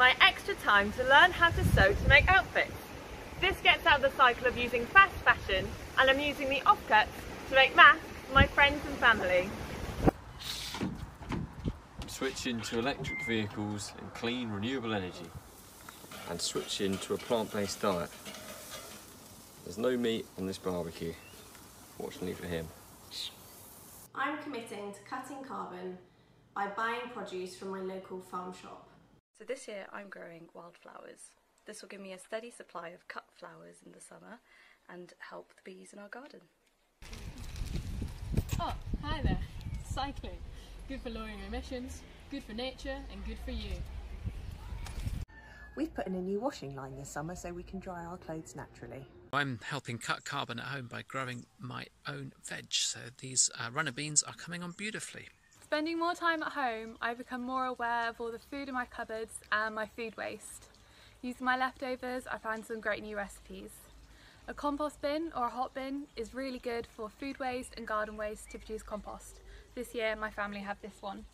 my extra time to learn how to sew to make outfits. This gets out the cycle of using fast fashion and I'm using the offcuts to make masks for my friends and family. Switching to electric vehicles and clean renewable energy. And switching to a plant-based diet. There's no meat on this barbecue, fortunately for him. I'm committing to cutting carbon by buying produce from my local farm shop. So this year I'm growing wildflowers. This will give me a steady supply of cut flowers in the summer and help the bees in our garden. Oh, hi there. Cycling. Good for lowering emissions, good for nature and good for you. We've put in a new washing line this summer so we can dry our clothes naturally. I'm helping cut carbon at home by growing my own veg, so these uh, runner beans are coming on beautifully. Spending more time at home, I become more aware of all the food in my cupboards and my food waste. Using my leftovers, I found some great new recipes. A compost bin or a hot bin is really good for food waste and garden waste to produce compost. This year my family have this one.